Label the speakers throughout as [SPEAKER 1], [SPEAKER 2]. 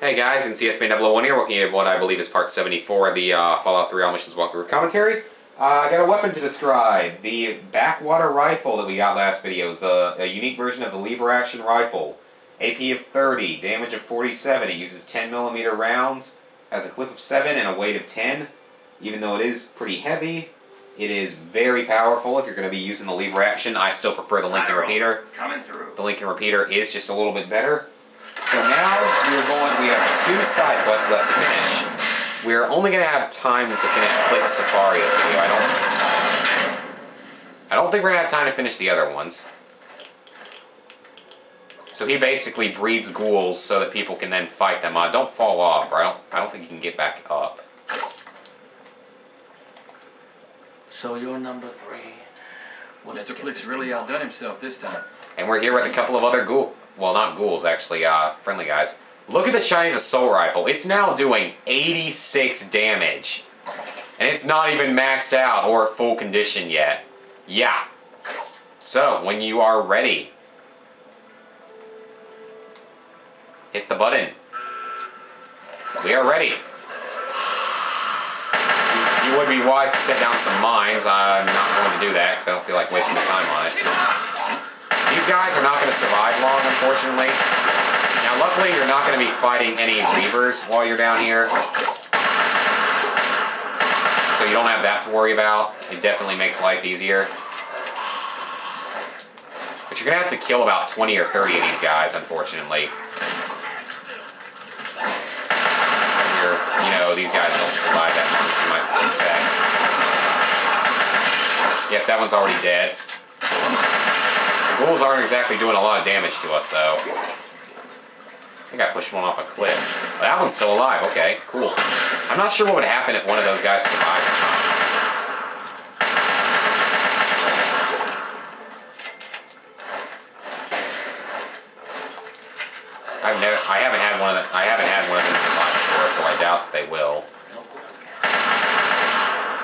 [SPEAKER 1] Hey guys, in CSB001 here, looking at what I believe is part 74 of the uh, Fallout 3 All Missions Walkthrough Commentary. Uh, I got a weapon to describe. The backwater rifle that we got last video is the a unique version of the lever action rifle. AP of 30, damage of 47. It uses 10mm rounds, has a clip of 7 and a weight of 10. Even though it is pretty heavy, it is very powerful if you're going to be using the lever action. I still prefer the Lincoln repeater.
[SPEAKER 2] Coming through.
[SPEAKER 1] The Lincoln repeater is just a little bit better. So now we're going. We have two side quests left to finish. We're only going to have time to finish Plik Safari's video. I don't. I don't think we're going to have time to finish the other ones. So he basically breeds ghouls so that people can then fight them. Uh, don't fall off, or I don't. I don't think you can get back up.
[SPEAKER 3] So you're number three. Well, let's
[SPEAKER 4] Mr.
[SPEAKER 3] get
[SPEAKER 4] Plik's
[SPEAKER 3] this
[SPEAKER 4] really outdone himself this time.
[SPEAKER 1] And we're here with a couple of other ghoul. Well, not ghouls, actually. Uh, friendly guys. Look at the Chinese assault rifle. It's now doing 86 damage. And it's not even maxed out or at full condition yet. Yeah. So, when you are ready, hit the button. We are ready. You, you would be wise to set down some mines. I'm not going to do that because I don't feel like wasting the time on it. These guys are not going to survive long, unfortunately. Now, luckily, you're not going to be fighting any Reavers while you're down here. So you don't have that to worry about. It definitely makes life easier. But you're going to have to kill about 20 or 30 of these guys, unfortunately. You know, these guys don't survive that long you might expect. Yep, that one's already dead. Ghouls aren't exactly doing a lot of damage to us, though. I think I pushed one off a cliff. That one's still alive. Okay, cool. I'm not sure what would happen if one of those guys survived. I've never, I haven't had one of them. I haven't had one of them survive before, so I doubt they will.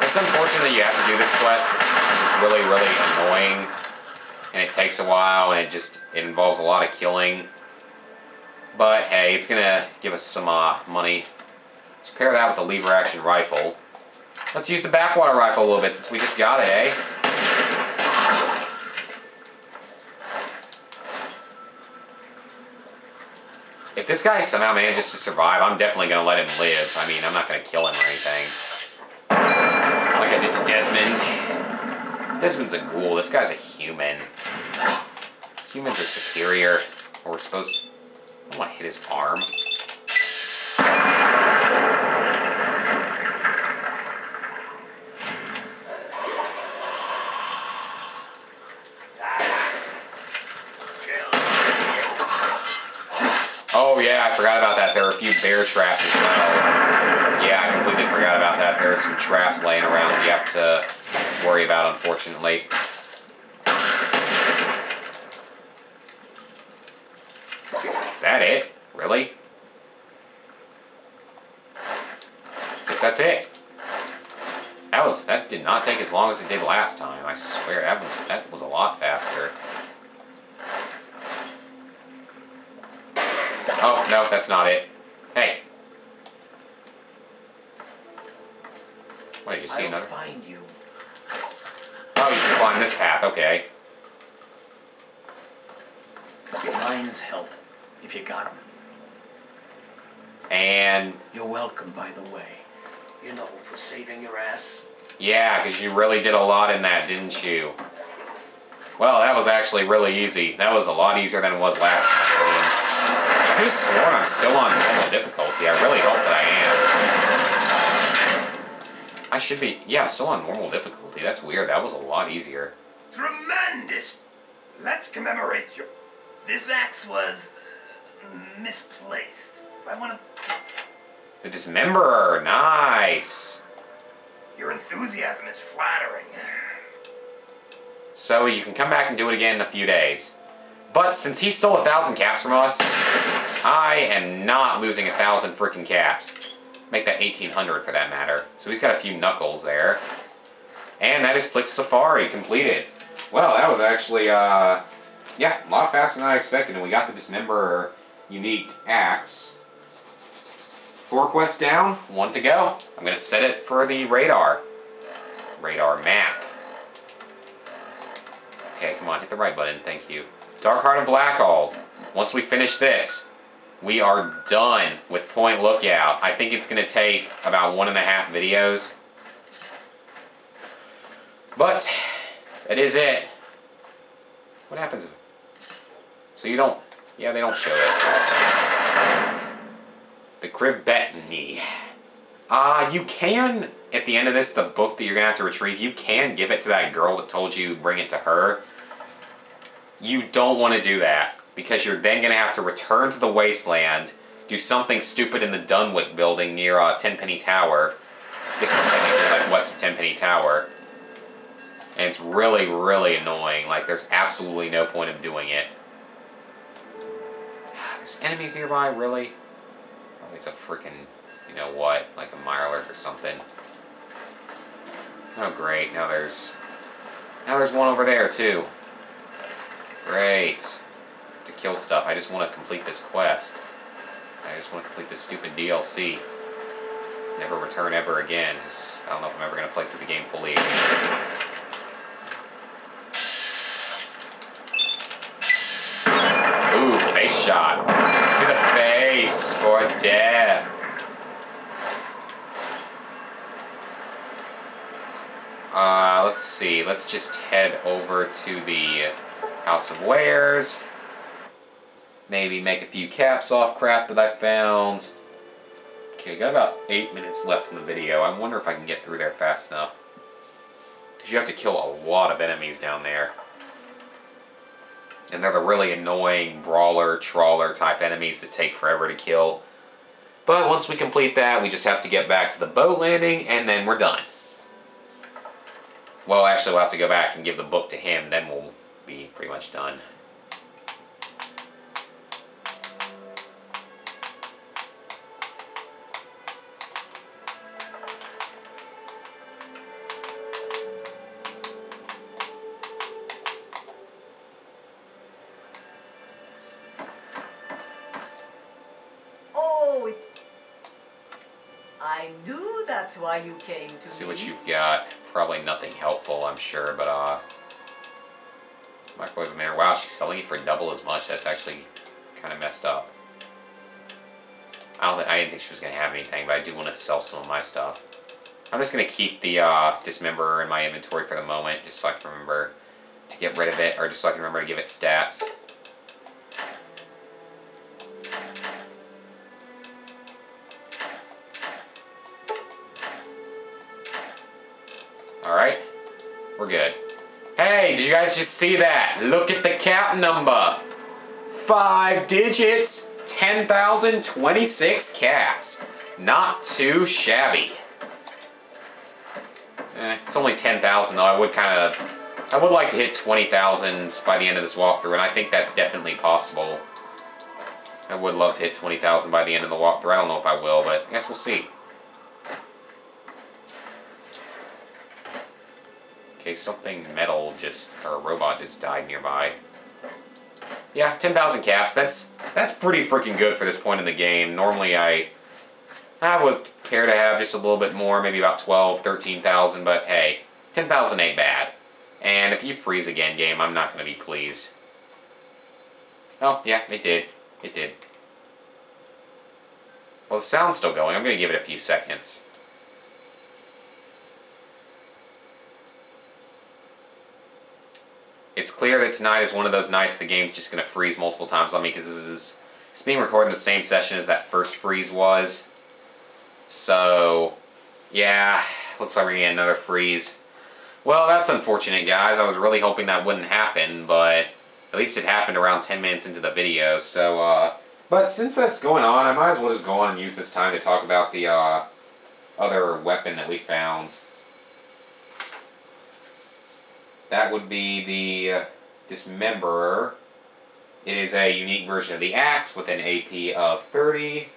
[SPEAKER 1] It's unfortunate that you have to do this quest. It's really, really annoying, and it takes a while, and it just it involves a lot of killing. But hey, it's gonna give us some uh, money. Let's pair that with the lever action rifle. Let's use the backwater rifle a little bit since we just got it, eh? If this guy somehow manages to survive, I'm definitely gonna let him live. I mean, I'm not gonna kill him or anything. Like I did to Desmond. Desmond's a ghoul. This guy's a human. Humans are superior. Or we're supposed to... I don't want to hit his arm. Oh yeah, I forgot about that. There are a few bear traps as well. Yeah, I completely forgot about that. There are some traps laying around you have to worry about, unfortunately. Is that it? Really? Guess that's it. That was that did not take as long as it did last time. I swear that was that was a lot faster. Oh no, that's not it. Hey. What did you see
[SPEAKER 3] I'll
[SPEAKER 1] another?
[SPEAKER 3] find you.
[SPEAKER 1] Climb this path. Okay.
[SPEAKER 3] Lions help if you got 'em.
[SPEAKER 1] And
[SPEAKER 3] You're welcome, by the way. You know, for saving your ass.
[SPEAKER 1] yeah, because you really did a lot in that, didn't you? Well, that was actually really easy. That was a lot easier than it was last time. I mean, I could have sworn I'm still on normal difficulty. I really hope that I am. I should be. Yeah, I'm still on normal difficulty. That's weird. That was a lot easier.
[SPEAKER 2] Tremendous. Let's commemorate your. This axe was uh, misplaced by one of
[SPEAKER 1] The Dismemberer. Nice.
[SPEAKER 2] your enthusiasm is flattering.
[SPEAKER 1] So you can come back and do it again in a few days. But since he stole a thousand caps from us, I am not losing a thousand freaking caps. Make that 1800 for that matter. So he's got a few knuckles there. And that is Plik's Safari completed. Well, that was actually, uh, yeah, a lot faster than I expected. And we got the Dismemberer unique axe. Four quests down, one to go. I'm gonna set it for the radar. Radar map. Okay, come on, hit the right button, thank you. Dark Heart of Blackhall. Once we finish this, we are done with Point Lookout. I think it's gonna take about one and a half videos. But, that is it. What happens? So you don't, yeah, they don't show it. The Krivbeknih. Uh, you can, at the end of this, the book that you're gonna have to retrieve, you can give it to that girl that told you bring it to her. You don't want to do that, because you're then gonna have to return to the wasteland, do something stupid in the Dunwich building near uh, Tenpenny Tower. This is technically like west of Tenpenny Tower. And it's really, really annoying. Like, there's absolutely no point of doing it. There's enemies nearby, really? Oh, it's a freaking, you know what, like a Mirelurk or something. Oh, great. Now there's, now there's one over there too. Great. To kill stuff. I just want to complete this quest. I just want to complete this stupid DLC. Never return ever again. I don't know if I'm ever going to play through the game fully again. Ooh, face shot. To the face for death. Uh, let's see. Let's just head over to the House of Wares. Maybe make a few caps off crap that I found. Okay, got about eight minutes left in the video. I wonder if I can get through there fast enough. Because you have to kill a lot of enemies down there. And they're the really annoying brawler, trawler type enemies that take forever to kill. But once we complete that, we just have to get back to the boat landing, and then we're done. Well, actually, we'll have to go back and give the book to him, then we'll be pretty much done.
[SPEAKER 4] That's why you came to
[SPEAKER 1] see
[SPEAKER 4] me.
[SPEAKER 1] what you've got. Probably nothing helpful, I'm sure, but uh, microwave mirror. Wow, she's selling it for double as much. That's actually kind of messed up. I don't. Think, I didn't think she was gonna have anything, but I do want to sell some of my stuff. I'm just gonna keep the uh, dismemberer in my inventory for the moment, just so I can remember to get rid of it, or just so I can remember to give it stats. We're good. Hey, did you guys just see that? Look at the cap number. Five digits, 10,026 caps. Not too shabby. Eh, it's only 10,000 though. I would kind of, I would like to hit 20,000 by the end of this walkthrough, and I think that's definitely possible. I would love to hit 20,000 by the end of the walkthrough. I don't know if I will, but I guess we'll see. Okay, something metal just, or a robot just died nearby. Yeah, 10,000 caps. That's that's pretty freaking good for this point in the game. Normally I I would care to have just a little bit more, maybe about 12, 13,000, but hey, 10,000 ain't bad. And if you freeze again, game, I'm not going to be pleased. Oh, yeah, it did. It did. Well, the sound's still going. I'm going to give it a few seconds. It's clear that tonight is one of those nights the game's just going to freeze multiple times on me because this is it's being recorded in the same session as that first freeze was. So, yeah, looks like we're getting another freeze. Well, that's unfortunate, guys. I was really hoping that wouldn't happen, but at least it happened around 10 minutes into the video. So, uh, but since that's going on, I might as well just go on and use this time to talk about the uh, other weapon that we found. That would be the uh, Dismemberer. It is a unique version of the axe with an AP of 30.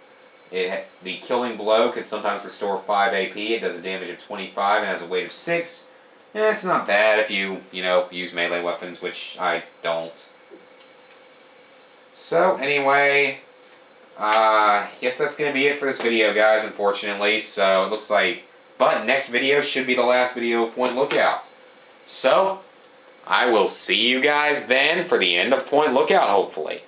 [SPEAKER 1] It, the killing blow can sometimes restore 5 AP. It does a damage of 25 and has a weight of 6. And it's not bad if you, you know, use melee weapons, which I don't. So, anyway, uh, guess that's gonna be it for this video, guys. Unfortunately, so it looks like. But next video should be the last video of Point Lookout. So, I will see you guys then for the end of Point Lookout, hopefully.